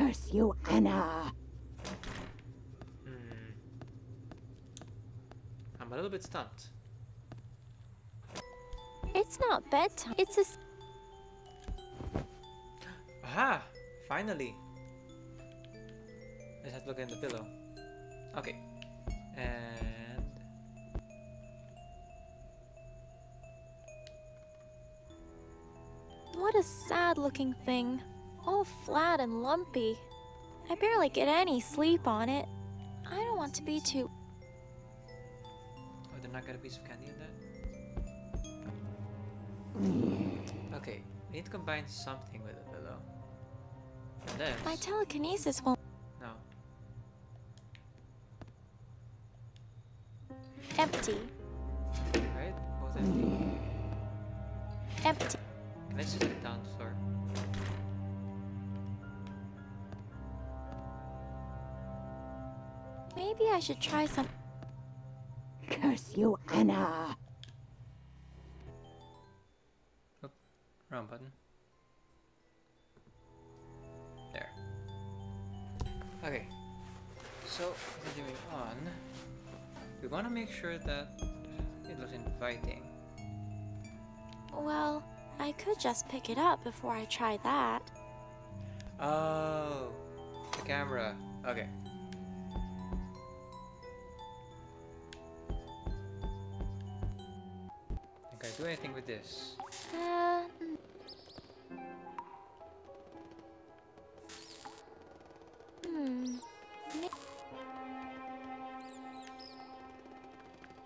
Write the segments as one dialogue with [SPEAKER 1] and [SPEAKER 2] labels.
[SPEAKER 1] Curse you, Anna!
[SPEAKER 2] Hmm. I'm a little bit stumped.
[SPEAKER 3] It's not bedtime. It's a. s-
[SPEAKER 2] Aha! Finally! Let's have to look in the pillow. Okay. And...
[SPEAKER 3] What a sad looking thing. All flat and lumpy. I barely get any sleep on it. I don't want to be too.
[SPEAKER 2] Oh, did not get a piece of candy in that? Okay, we need to combine something with the pillow.
[SPEAKER 3] My telekinesis won't. Maybe I should try some.
[SPEAKER 1] Curse you, Anna!
[SPEAKER 2] Wrong button. There. Okay. So, continuing on, we want to make sure that it looks inviting.
[SPEAKER 3] Well, I could just pick it up before I try that.
[SPEAKER 2] Oh, the camera. Okay. Anything with this?
[SPEAKER 3] Uh. mm. Hmm.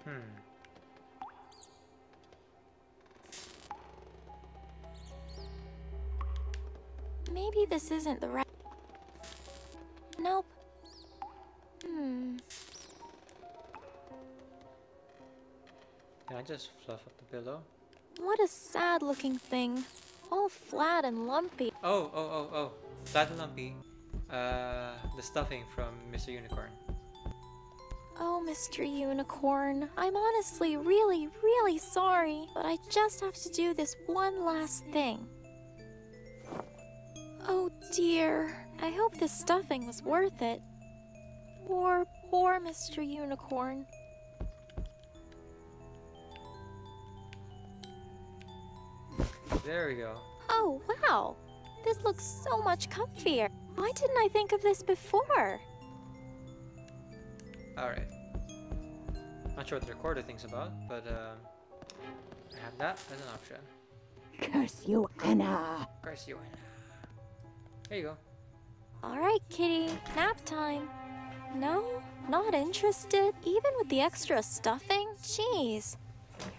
[SPEAKER 2] Hmm.
[SPEAKER 3] Maybe this isn't the right. Nope. Hmm.
[SPEAKER 2] Can I just fluff up the pillow?
[SPEAKER 3] What a sad looking thing. All flat and lumpy.
[SPEAKER 2] Oh, oh, oh, oh. Flat and lumpy. Uh, the stuffing from Mr. Unicorn.
[SPEAKER 3] Oh, Mr. Unicorn, I'm honestly really, really sorry, but I just have to do this one last thing. Oh dear, I hope this stuffing was worth it. Poor, poor Mr. Unicorn.
[SPEAKER 2] There we go.
[SPEAKER 3] Oh, wow! This looks so much comfier. Why didn't I think of this before?
[SPEAKER 2] Alright. Not sure what the recorder thinks about, but um, I have that as an option.
[SPEAKER 1] Curse you, Anna!
[SPEAKER 2] Curse you. Anna. There you go.
[SPEAKER 3] Alright, kitty, nap time. No, not interested. Even with the extra stuffing? Jeez.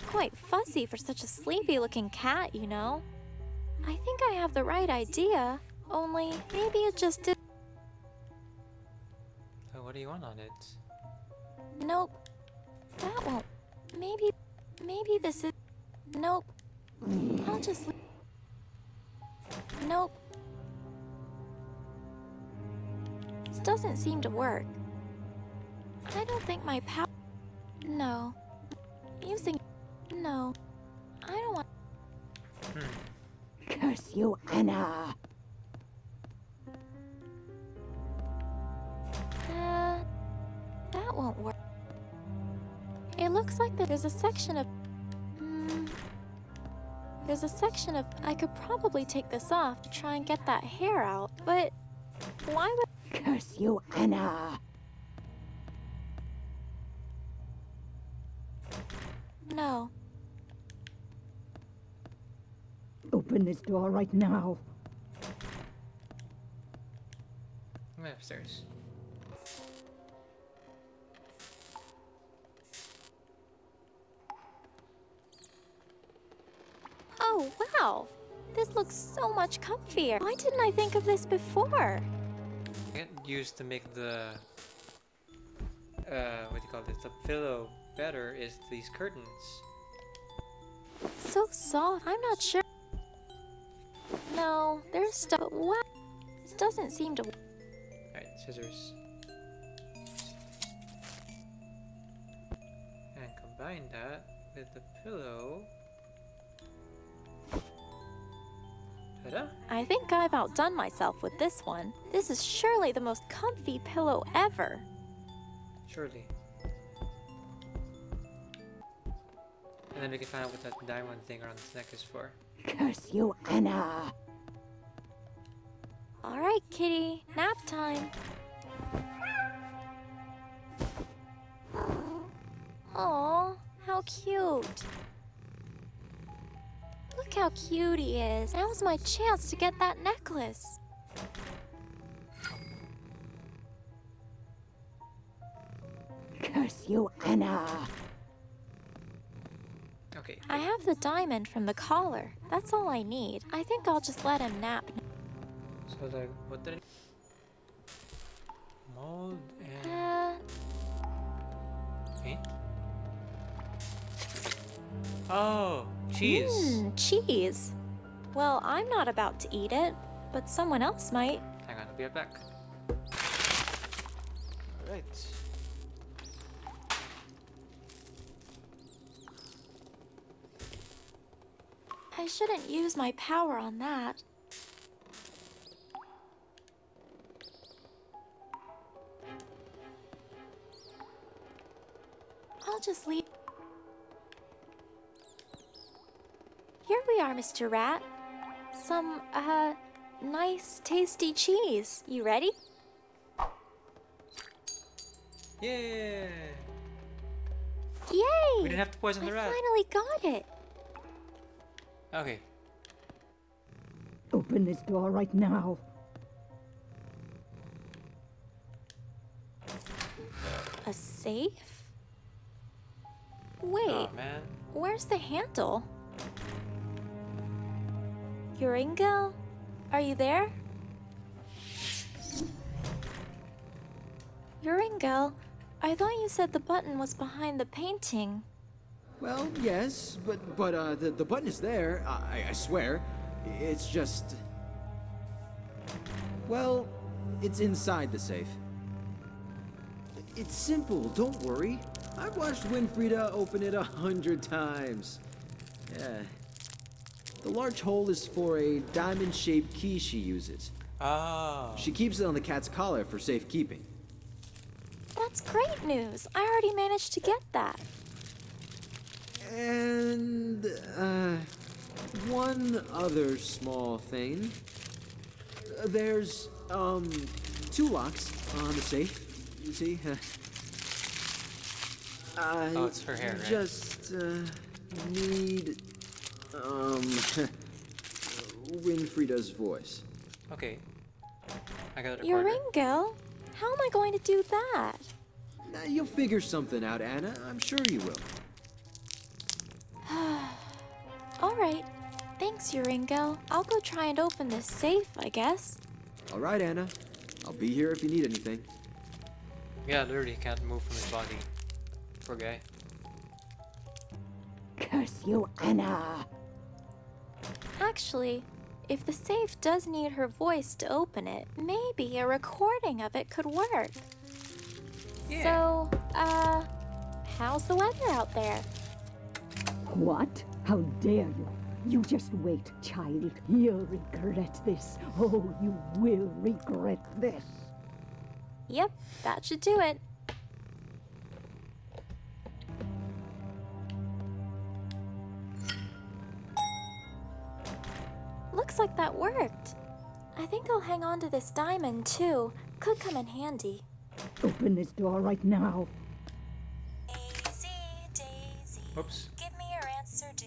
[SPEAKER 3] Quite fuzzy for such a sleepy looking cat, you know. I think I have the right idea, only maybe it just did.
[SPEAKER 2] So what do you want on it?
[SPEAKER 3] Nope. That won't. Maybe. Maybe this is. Nope. I'll just. Nope. This doesn't seem to work. I don't think my power. No. Using. No. I don't want.
[SPEAKER 2] Hmm.
[SPEAKER 1] Curse you, Anna!
[SPEAKER 3] Uh, that won't work. It looks like there's a section of. Hmm. There's a section of. I could probably take this off to try and get that hair out, but why would.
[SPEAKER 1] Curse you, Anna!
[SPEAKER 3] No.
[SPEAKER 1] Open this door right now.
[SPEAKER 2] I'm going upstairs.
[SPEAKER 3] Oh, wow! This looks so much comfier. Why didn't I think of this before?
[SPEAKER 2] I get used to make the uh, what do you call this? The pillow better is these curtains.
[SPEAKER 3] So soft. I'm not sure. No, there's stuff. Wow. This doesn't seem to.
[SPEAKER 2] Alright, scissors. And combine that with the pillow.
[SPEAKER 3] I think I've outdone myself with this one. This is surely the most comfy pillow ever.
[SPEAKER 2] Surely. Then we can find out what that diamond thing around his neck is for.
[SPEAKER 1] Curse you, Anna.
[SPEAKER 3] All right, kitty, nap time. Aw, how cute. Look how cute he is. Now's my chance to get that necklace.
[SPEAKER 1] Curse you, Anna.
[SPEAKER 2] Okay.
[SPEAKER 3] I have the diamond from the collar. That's all I need. I think I'll just let him nap.
[SPEAKER 2] So like, what did it? Mold and
[SPEAKER 3] Uh,
[SPEAKER 2] paint. Oh, cheese.
[SPEAKER 3] mmm, cheese. Well, I'm not about to eat it, but someone else might.
[SPEAKER 2] Hang on, I'll be right back. Alright.
[SPEAKER 3] I shouldn't use my power on that. I'll just leave. Here we are, Mr. Rat. Some, uh, nice, tasty cheese. You ready?
[SPEAKER 2] Yeah.
[SPEAKER 3] Yay!
[SPEAKER 2] We didn't have to poison
[SPEAKER 3] I
[SPEAKER 2] the rat.
[SPEAKER 3] finally got it.
[SPEAKER 2] Okay.
[SPEAKER 1] Open this door right now.
[SPEAKER 3] A safe? Wait.
[SPEAKER 2] Oh man.
[SPEAKER 3] Where's the handle? Uringo? Are you there? Uringo, I thought you said the button was behind the painting.
[SPEAKER 4] Well, yes, but but uh, the the button is there. I, I swear. It's just. Well, it's inside the safe. It's simple. Don't worry. I've watched Winfrieda open it a hundred times. Yeah. The large hole is for a diamond-shaped key she uses.
[SPEAKER 2] Oh.
[SPEAKER 4] She keeps it on the cat's collar for safekeeping.
[SPEAKER 3] That's great news. I already managed to get that.
[SPEAKER 4] And uh, one other small thing. Uh, There's um two locks on the safe. You see? I
[SPEAKER 2] Oh, it's her hair, right?
[SPEAKER 4] Just uh, need um Winfrieda's voice.
[SPEAKER 2] Okay. I got a recorder.
[SPEAKER 3] Uringo? How am I going to do that?
[SPEAKER 4] Now, you'll figure something out, Anna. I'm sure you will.
[SPEAKER 3] All right. Thanks, Uringo. I'll go try and open this safe, I guess.
[SPEAKER 4] All right, Anna. I'll be here if you need anything.
[SPEAKER 2] Yeah, literally can't move from his body. Poor guy.
[SPEAKER 1] Curse you, Anna.
[SPEAKER 3] Actually, if the safe does need her voice to open it, maybe a recording of it could work. Yeah. So, uh, how's the weather out there?
[SPEAKER 1] What? How dare you? You just wait, child. You'll regret this. Oh, you will regret this.
[SPEAKER 3] Yep, that should do it. Looks like that worked. I think I'll hang on to this diamond too. Could come in handy.
[SPEAKER 1] Open this door right now.
[SPEAKER 3] Daisy, Daisy,
[SPEAKER 2] Oops.
[SPEAKER 3] give me your answer do.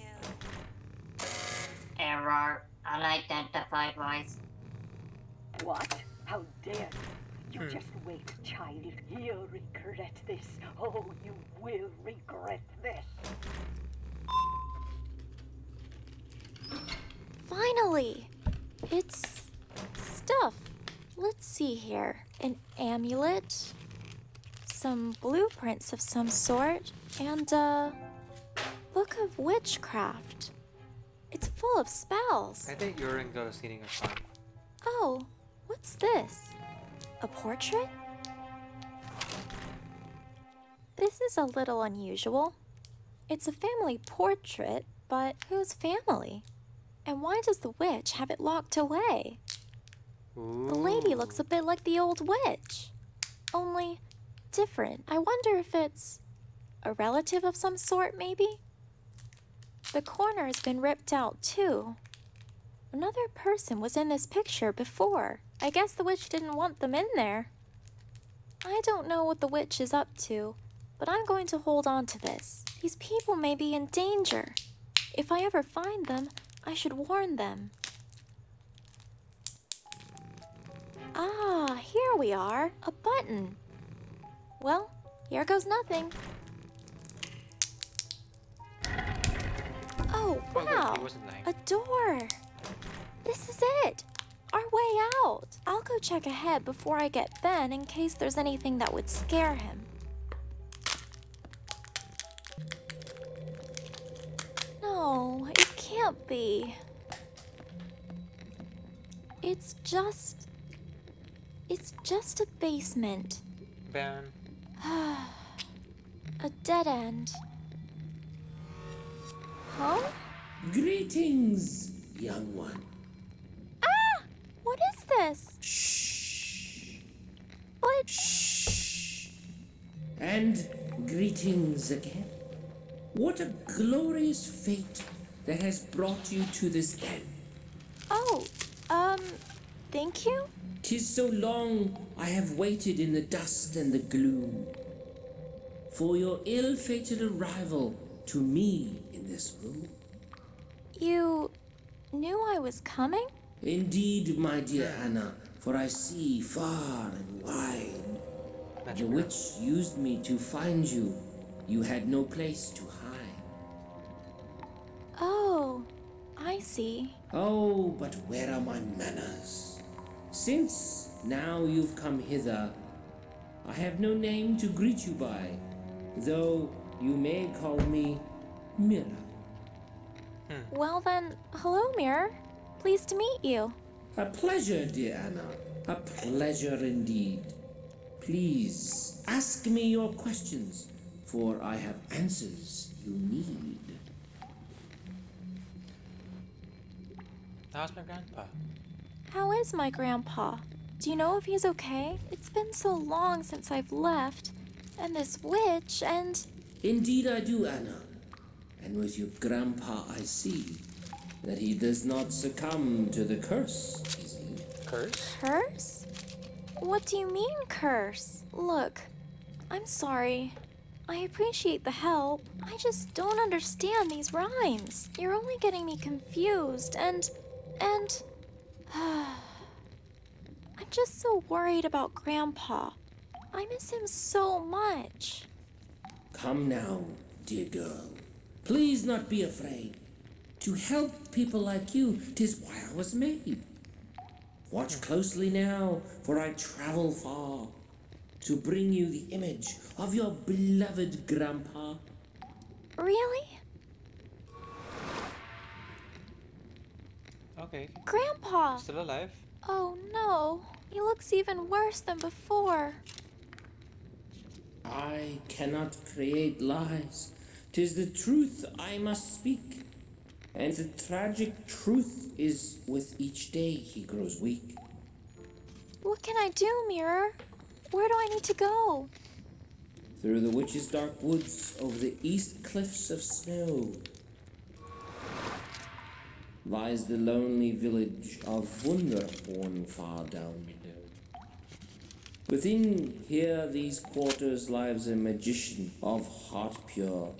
[SPEAKER 5] Error. Unidentified voice.
[SPEAKER 1] What? How dare you? You hmm. just wait, child. You'll regret this. Oh, you will regret this.
[SPEAKER 3] Finally! It's stuff. Let's see here. An amulet, some blueprints of some sort, and a book of witchcraft. Full of spells.
[SPEAKER 2] I think you're in is needing a fun.
[SPEAKER 3] Oh, what's this? A portrait? This is a little unusual. It's a family portrait, but whose family? And why does the witch have it locked away?
[SPEAKER 2] Ooh.
[SPEAKER 3] The lady looks a bit like the old witch. Only different. I wonder if it's a relative of some sort, maybe? The corner has been ripped out, too. Another person was in this picture before. I guess the witch didn't want them in there. I don't know what the witch is up to, but I'm going to hold on to this. These people may be in danger. If I ever find them, I should warn them. Ah, here we are. A button. Well, here goes nothing. Oh,
[SPEAKER 2] Oh, wait,
[SPEAKER 3] wow.
[SPEAKER 2] wasn't.
[SPEAKER 3] A door. This is it. Our way out. I'll go check ahead before I get Ben in case there's anything that would scare him. No, it can't be. It's just. It's just a basement.
[SPEAKER 2] Ben.
[SPEAKER 3] A dead end. Huh?
[SPEAKER 6] Greetings, young one.
[SPEAKER 3] Ah! What is this?
[SPEAKER 6] Shh.
[SPEAKER 3] What?
[SPEAKER 6] Shh. And greetings again. What a glorious fate that has brought you to this den.
[SPEAKER 3] Oh, um, thank you?
[SPEAKER 6] Tis so long I have waited in the dust and the gloom for your ill-fated arrival to me in this room.
[SPEAKER 3] You knew I was coming?
[SPEAKER 6] Indeed, my dear Anna, for I see far and wide. The
[SPEAKER 2] Magic
[SPEAKER 6] witch used me to find you. You had no place to hide.
[SPEAKER 3] Oh, I see.
[SPEAKER 6] Oh, but where are my manners? Since now you've come hither, I have no name to greet you by, though you may call me Mira. Hmm.
[SPEAKER 3] Well then, hello, Mirror. Pleased to meet you.
[SPEAKER 6] A pleasure, dear Anna. A pleasure indeed. Please ask me your questions, for I have answers you need.
[SPEAKER 2] How's my grandpa?
[SPEAKER 3] How is my grandpa? Do you know if he's okay? It's been so long since I've left. And this witch, and.
[SPEAKER 6] Indeed, I do, Anna. And with your grandpa, I see that he does not succumb to the curse, is he?
[SPEAKER 2] Curse?
[SPEAKER 3] Curse? What do you mean, curse? Look, I'm sorry. I appreciate the help. I just don't understand these rhymes. You're only getting me confused, and. and. I'm just so worried about Grandpa. I miss him so much.
[SPEAKER 6] Come now, dear girl. Please not be afraid. To help people like you, tis why I was made. Watch closely now, for I travel far to bring you the image of your beloved grandpa.
[SPEAKER 3] Really?
[SPEAKER 2] Okay.
[SPEAKER 3] Grandpa!
[SPEAKER 2] Still alive?
[SPEAKER 3] Oh no, he looks even worse than before.
[SPEAKER 6] I cannot create lies. Tis the truth I must speak. And the tragic truth is with each day he grows weak.
[SPEAKER 3] What can I do, Mirror? Where do I need to go?
[SPEAKER 6] Through the witch's dark woods over the east cliffs of snow lies the lonely village of Wunderhorn far down. Within here these quarters lives a magician of heart pure.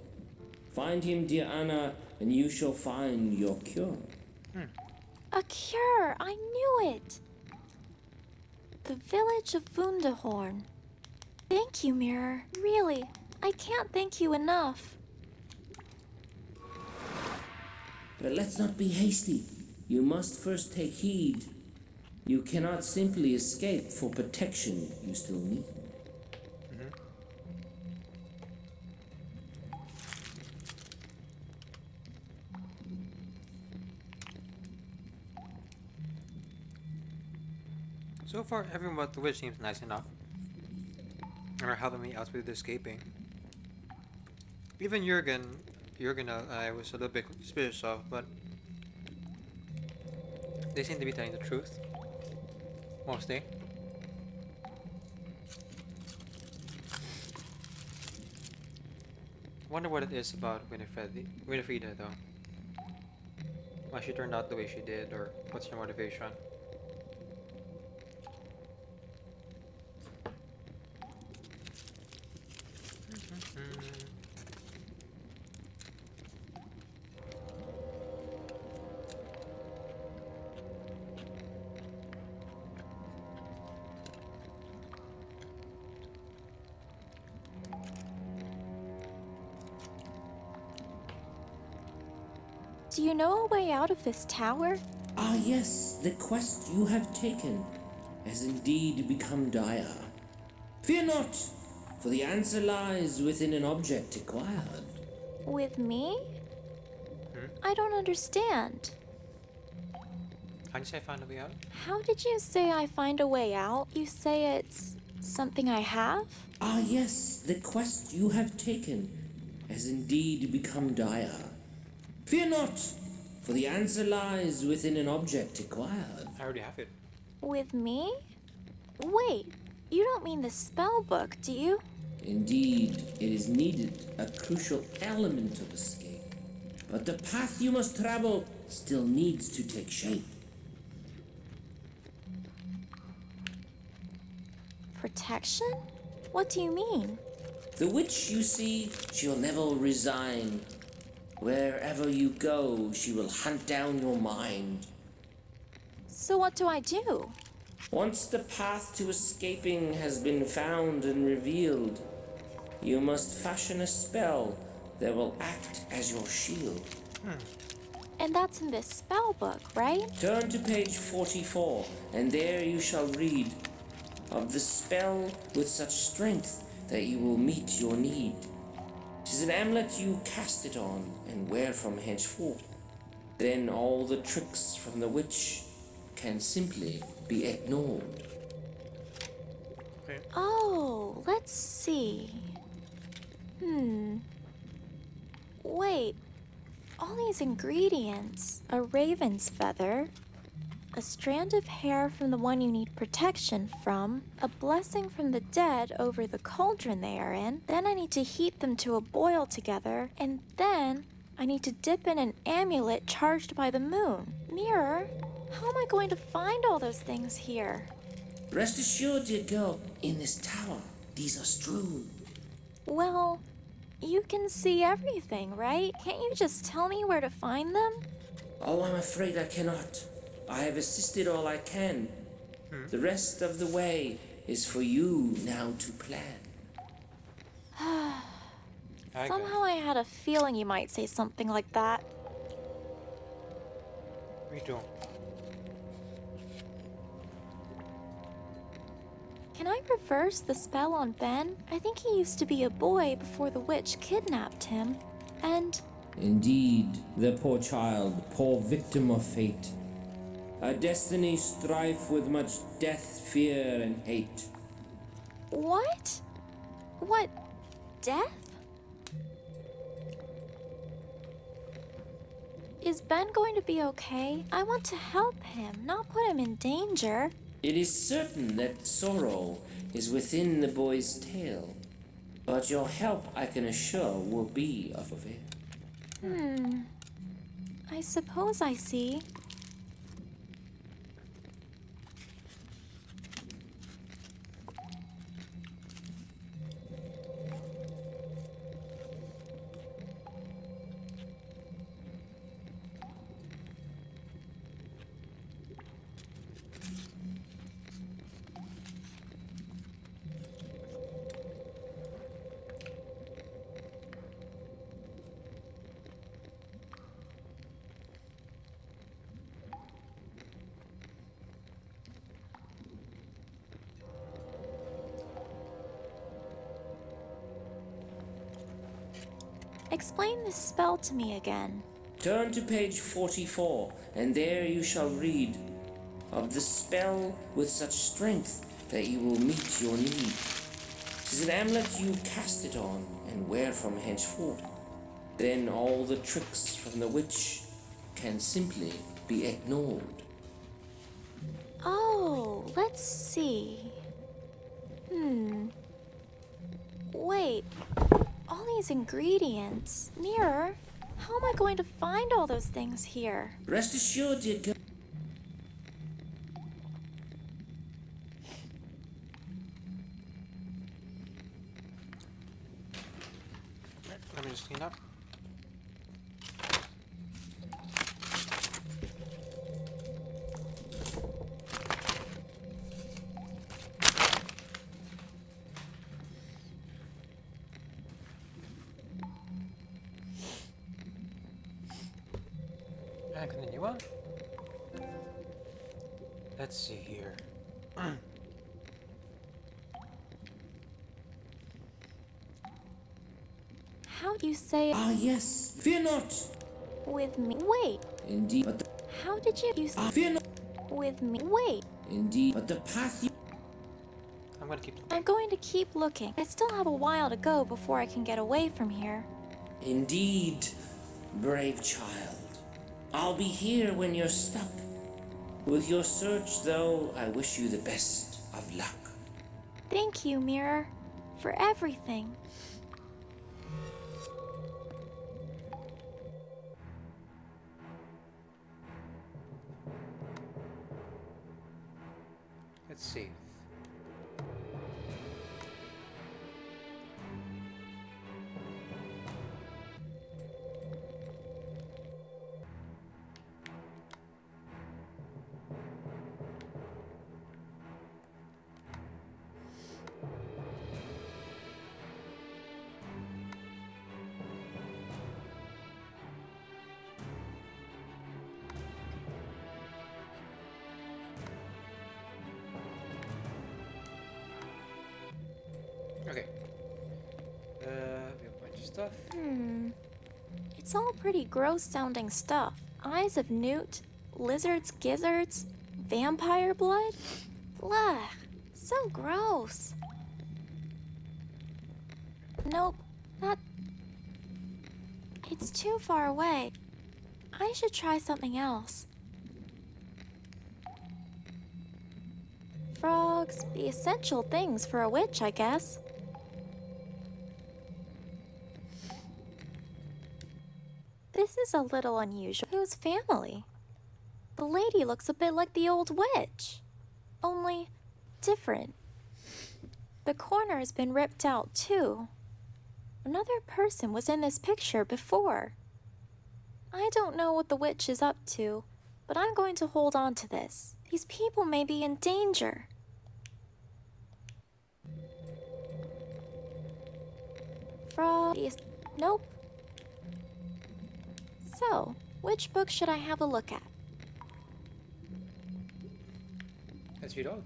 [SPEAKER 6] Find him, dear Anna, and you shall find your cure. Hmm.
[SPEAKER 3] A cure! I knew it! The village of Wunderhorn. Thank you, Mirror. Really, I can't thank you enough.
[SPEAKER 6] But let's not be hasty. You must first take heed. You cannot simply escape for protection you still need.
[SPEAKER 2] So far, everyone but the witch seems nice enough. Are helping me out with escaping. Even Jurgen, Jurgen uh, I was a little bit suspicious of, but they seem to be telling the truth. Mostly. Wonder what it is about Winifred, Winifreda though. Why she turned out the way she did, or what's her motivation?
[SPEAKER 3] Do you know a way out of this tower?
[SPEAKER 6] Ah, yes, the quest you have taken has indeed become dire. Fear not, for the answer lies within an object acquired.
[SPEAKER 3] With me? I don't understand.
[SPEAKER 2] How'd you say I found a way out?
[SPEAKER 3] How did you say I find a way out? You say it's something I have?
[SPEAKER 6] Ah, yes, the quest you have taken has indeed become dire. Fear not, for the answer lies within an object acquired.
[SPEAKER 2] I already have it.
[SPEAKER 3] With me? Wait, you don't mean the spell book, do you?
[SPEAKER 6] Indeed, it is needed, a crucial element of escape. But the path you must travel still needs to take shape.
[SPEAKER 3] Protection? What do you mean?
[SPEAKER 6] The witch you see, she'll never resign. Wherever you go, she will hunt down your mind.
[SPEAKER 3] So what do I do?
[SPEAKER 6] Once the path to escaping has been found and revealed, you must fashion a spell that will act as your shield. Hmm.
[SPEAKER 3] And that's in this spell book, right?
[SPEAKER 6] Turn to page 44, and there you shall read of the spell with such strength that you will meet your need. Tis an amulet you cast it on and wear from henceforth. Then all the tricks from the witch can simply be ignored.
[SPEAKER 2] Okay.
[SPEAKER 3] Oh, let's see. Hmm. Wait. All these ingredients a raven's feather, a strand of hair from the one you need protection from, a blessing from the dead over the cauldron they are in, then I need to heat them to a boil together, and then I need to dip in an amulet charged by the moon. Mirror, how am I going to find all those things here?
[SPEAKER 6] Rest assured, dear girl, in this tower, these are strewn.
[SPEAKER 3] Well, you can see everything, right? Can't you just tell me where to find them?
[SPEAKER 6] Oh, I'm afraid I cannot. I have assisted all I can. Hmm? The rest of the way is for you now to plan.
[SPEAKER 2] I
[SPEAKER 3] Somehow I had a feeling you might say something like that.
[SPEAKER 2] guess. Me too.
[SPEAKER 3] Can I reverse the spell on Ben? I think he used to be a boy before the witch kidnapped him. And
[SPEAKER 6] Indeed, the poor child, poor victim of fate. A destiny strife with much death, fear, and hate.
[SPEAKER 3] what? What? Death? Is Ben going to be okay? I want to help him, not put him in danger.
[SPEAKER 6] It is certain that sorrow is within the boy's tale, but your help, I can assure, will be of avail.
[SPEAKER 3] Hmm. I suppose I see. Explain this spell to me again.
[SPEAKER 6] Turn to page 44, and there you shall read of the spell with such strength that you will meet your need. Tis an amulet you cast it on and wear from henceforth. Then all the tricks from the witch can simply be ignored.
[SPEAKER 3] Oh, let's see. Hmm. Wait. All these ingredients. Mirror, how am I going to find all those things here?
[SPEAKER 6] Rest assured, dear girl.
[SPEAKER 2] Let me just clean up.
[SPEAKER 6] Ah, yes. Fear not.
[SPEAKER 3] with me? Wait,
[SPEAKER 6] Indeed, but the,
[SPEAKER 3] how did you use
[SPEAKER 6] ah, fear not.
[SPEAKER 3] with me? Wait,
[SPEAKER 6] Indeed, but the path you.
[SPEAKER 2] I'm gonna keep.
[SPEAKER 3] I'm going to keep looking. I still have a while to go before I can get away from here.
[SPEAKER 6] Indeed, brave child. I'll be here when you're stuck. With your search, though, I wish you the best of luck.
[SPEAKER 3] Thank you, Mirror, for everything.
[SPEAKER 2] Let's see. Okay. Uh, we have a bunch of stuff.
[SPEAKER 3] Hmm. It's all pretty gross sounding stuff. Eyes of newt, lizards, gizzards, vampire blood? Blah. So gross. Nope. That. It's too far away. I should try something else. Frogs, the essential things for a witch, I guess. Is a little unusual. Whose family? The lady looks a bit like the old witch, only different. The corner has been ripped out, too. Another person was in this picture before. I don't know what the witch is up to, but I'm going to hold on to this. These people may be in danger. Frog. is... Nope. So, which book should I have a look at?
[SPEAKER 2] That's your dog.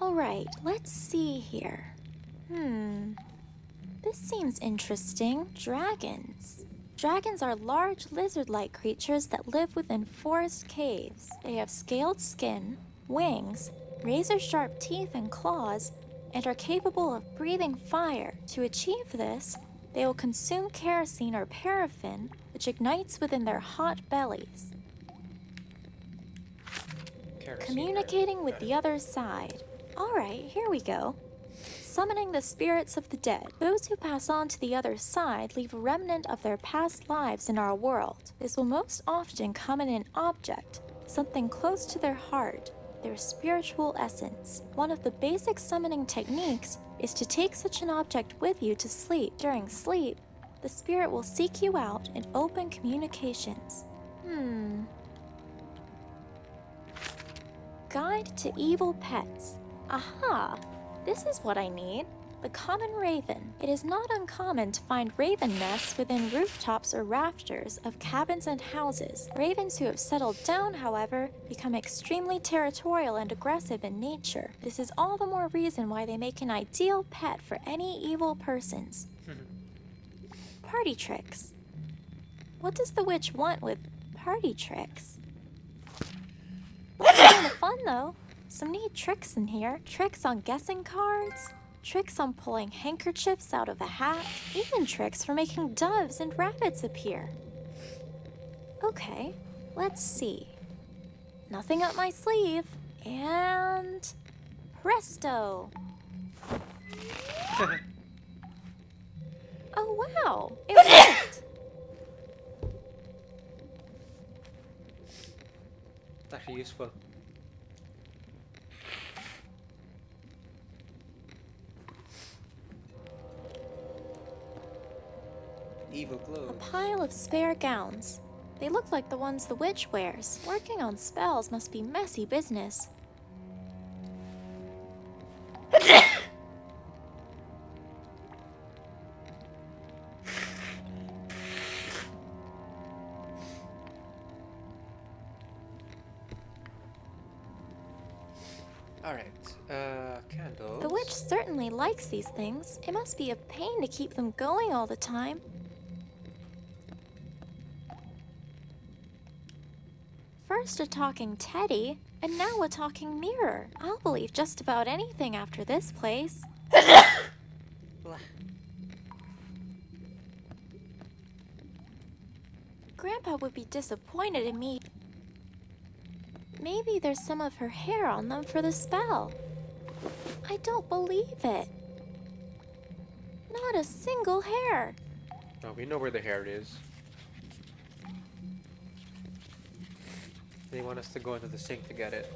[SPEAKER 3] Alright, let's see here. Hmm. This seems interesting. Dragons. Dragons are large lizard like creatures that live within forest caves. They have scaled skin, wings, razor sharp teeth and claws, and are capable of breathing fire. To achieve this, they will consume kerosene or paraffin, which ignites within their hot bellies.
[SPEAKER 2] Kerosene.
[SPEAKER 3] Communicating with the other side. Alright, here we go. Summoning the spirits of the dead. Those who pass on to the other side leave a remnant of their past lives in our world. This will most often come in an object, something close to their heart, their spiritual essence. One of the basic summoning techniques is to take such an object with you to sleep. During sleep, the spirit will seek you out in open communications. Hmm. Guide to Evil Pets. Aha! This is what I need. The common raven. It is not uncommon to find raven nests within rooftops or rafters of cabins and houses. Ravens who have settled down, however, become extremely territorial and aggressive in nature. This is all the more reason why they make an ideal pet for any evil persons. Party tricks. What does the witch want with party tricks? Kind of fun though. Some neat tricks in here. Tricks on guessing cards, tricks on pulling handkerchiefs out of a hat, even tricks for making doves and rabbits appear. Okay, let's see. Nothing up my sleeve. And presto. Oh wow, it worked.
[SPEAKER 2] It's actually useful.
[SPEAKER 3] Pile of spare gowns. They look like the ones the witch wears. Working on spells must be messy business.
[SPEAKER 2] Uh, candles.
[SPEAKER 3] The witch certainly likes these things. It must be a pain to keep them going all the time. A talking teddy, and now a talking mirror. I'll believe just about anything after this place. Grandpa would be disappointed in me. Maybe there's some of her hair on them for the spell. I don't believe it. Not a single hair.
[SPEAKER 2] Oh, we know where the hair is. They want us to go into the sink to get it.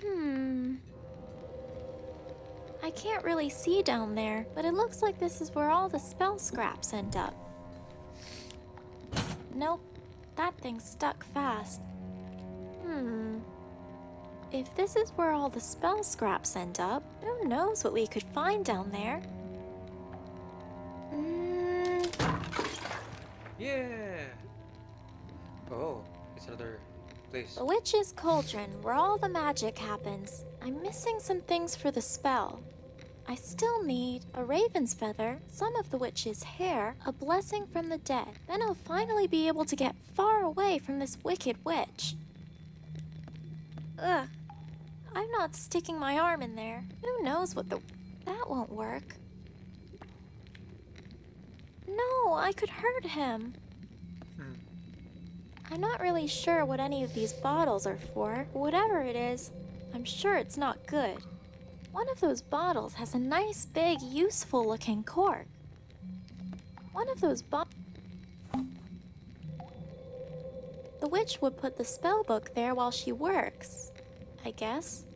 [SPEAKER 3] Hmm. I can't really see down there, but it looks like this is where all the spell scraps end up. Nope, that thing's stuck fast. Hmm. If this is where all the spell scraps end up, who knows what we could find down there? Mm,
[SPEAKER 2] Yeah! Oh, it's another place.
[SPEAKER 3] The Witch's Cauldron, where all the magic happens. I'm missing some things for the spell. I still need a raven's feather, some of the witch's hair, a blessing from the dead. Then I'll finally be able to get far away from this wicked witch. Ugh. I'm not sticking my arm in there. Who knows what the. That won't work. No, I could hurt him. Hmm. I'm not really sure what any of these bottles are for. Whatever it is, I'm sure it's not good. One of those bottles has a nice, big, useful looking cork. One of those bottles. The witch would put the spell book there while she works, I guess.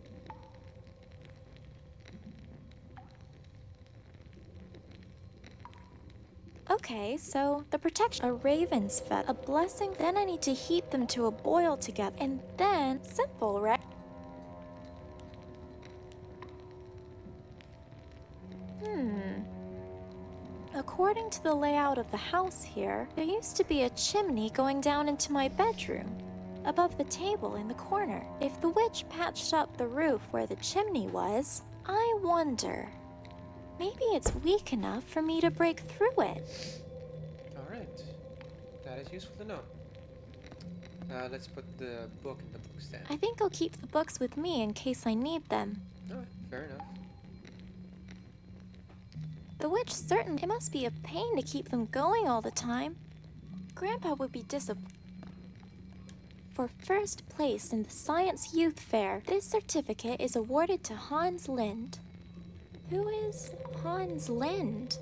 [SPEAKER 3] Okay, so the protection, a raven's feather, a blessing, then I need to heat them to a boil together, and then, simple, right? Hmm. According to the layout of the house here, there used to be a chimney going down into my bedroom, above the table in the corner. If the witch patched up the roof where the chimney was, I wonder. Maybe it's weak enough for me to break through it.
[SPEAKER 2] Alright. That is useful to know. Uh, let's put the book in the bookstand.
[SPEAKER 3] I think I'll keep the books with me in case I need them.
[SPEAKER 2] Alright, fair enough.
[SPEAKER 3] The witch certain it must be a pain to keep them going all the time. Grandpa would be disappointed. For first place in the Science Youth Fair, this certificate is awarded to Hans Lind. Who is Hans Lind?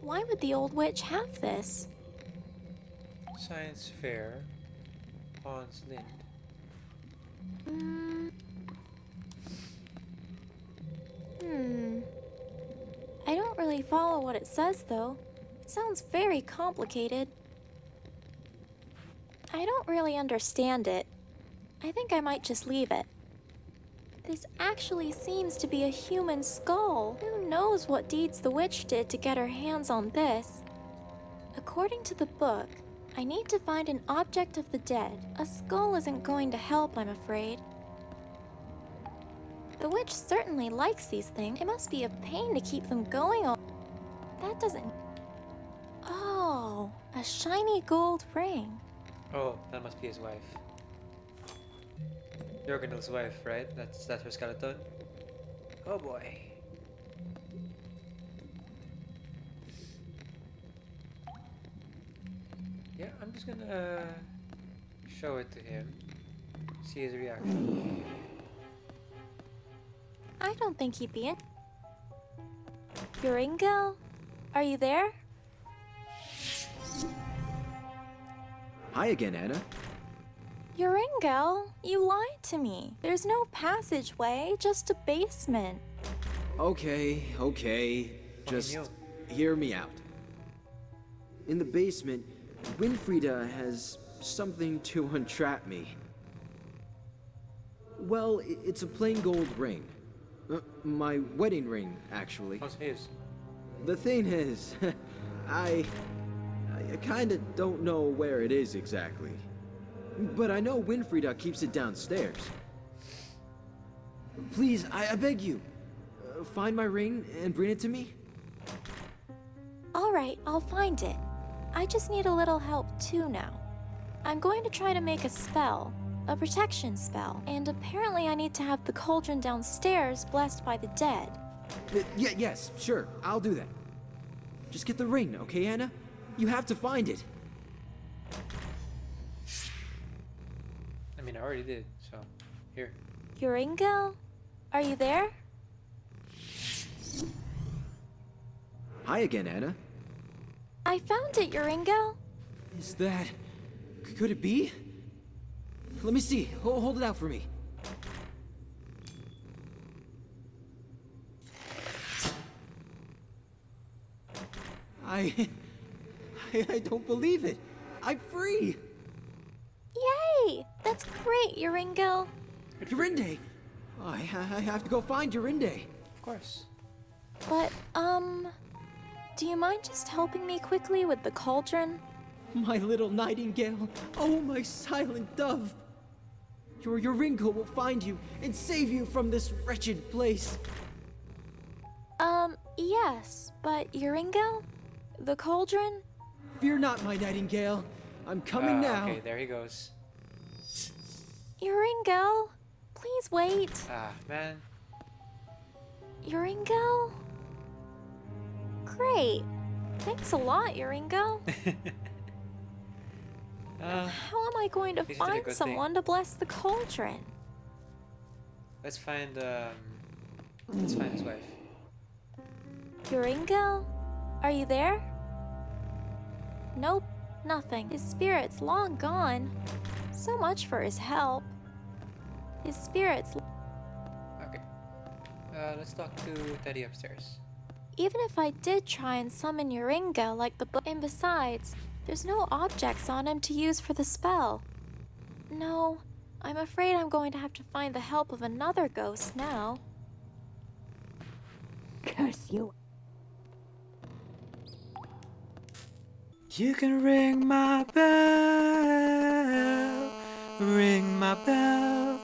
[SPEAKER 3] Why would the old witch have this?
[SPEAKER 2] Science fair. Hans Lind.
[SPEAKER 3] Hmm. Hmm. I don't really follow what it says, though. It sounds very complicated. I don't really understand it. I think I might just leave it. This actually seems to be a human skull. Who knows what deeds the witch did to get her hands on this? According to the book, I need to find an object of the dead. A skull isn't going to help, I'm afraid. The witch certainly likes these things. It must be a pain to keep them going all. That doesn't. Oh, a shiny gold ring.
[SPEAKER 2] Oh, that must be his wife. Yorganil's wife, right? That's that's her skeleton. Oh boy. Yeah, I'm just gonna show it to him. See his reaction.
[SPEAKER 3] I don't think he'd be in. Yoringo? Are you there?
[SPEAKER 4] Hi again, Anna.
[SPEAKER 3] Yoringo, you lied to me. There's no passageway, just a basement.
[SPEAKER 4] Okay, okay. Just hear me out. In the basement, Winfrieda has something to untrap me. Well, it's a plain gold ring. Uh, my wedding ring, actually.
[SPEAKER 2] How's his?
[SPEAKER 4] The thing is, I. I kinda don't know where it is exactly. But I know Winfrieda keeps it downstairs. Please, I, I beg you, uh, find my ring and bring it to me.
[SPEAKER 3] Alright, I'll find it. I just need a little help too now. I'm going to try to make a spell, a protection spell, and apparently I need to have the cauldron downstairs blessed by the dead.
[SPEAKER 4] Uh, yeah, yes, sure, I'll do that. Just get the ring, okay, Anna? You have to find it.
[SPEAKER 2] I mean, I already did, so here.
[SPEAKER 3] Yoringo? Are you there?
[SPEAKER 4] Hi again, Anna.
[SPEAKER 3] I found it, Yoringo.
[SPEAKER 4] Is that. Could it be? Let me see. Ho- hold it out for me. I. I, I don't believe it. I'm free.
[SPEAKER 3] Yay! That's great, Yoringo.
[SPEAKER 4] Yorinde. I, I have to go find Yorinde.
[SPEAKER 2] Of course.
[SPEAKER 3] But, um, do you mind just helping me quickly with the cauldron?
[SPEAKER 4] My little nightingale. Oh, my silent dove. Your Yoringo will find you and save you from this wretched place.
[SPEAKER 3] Um, yes, but Yoringo? The cauldron?
[SPEAKER 4] Fear not, my nightingale. I'm coming
[SPEAKER 2] Ah,
[SPEAKER 4] now.
[SPEAKER 2] Okay, there he goes.
[SPEAKER 3] Yoringo? Please wait.
[SPEAKER 2] Ah, man.
[SPEAKER 3] Yoringo? Great. Thanks a lot, Yoringo.
[SPEAKER 2] Uh,
[SPEAKER 3] How am I going to
[SPEAKER 2] He did a
[SPEAKER 3] find
[SPEAKER 2] good thing.
[SPEAKER 3] someone to bless the cauldron?
[SPEAKER 2] let's find, um... Let's find his wife.
[SPEAKER 3] Yoringo? Are you there? Nope, nothing. His spirit's long gone. So much for his help. His spirit's.
[SPEAKER 2] Okay. Uh, let's talk to Teddy upstairs.
[SPEAKER 3] Even if I did try and summon Yoringo like the book. And besides, there's no objects on him to use for the spell. No, I'm afraid I'm going to have to find the help of another ghost now.
[SPEAKER 1] Curse you.
[SPEAKER 2] You can ring my bell, ring my bell.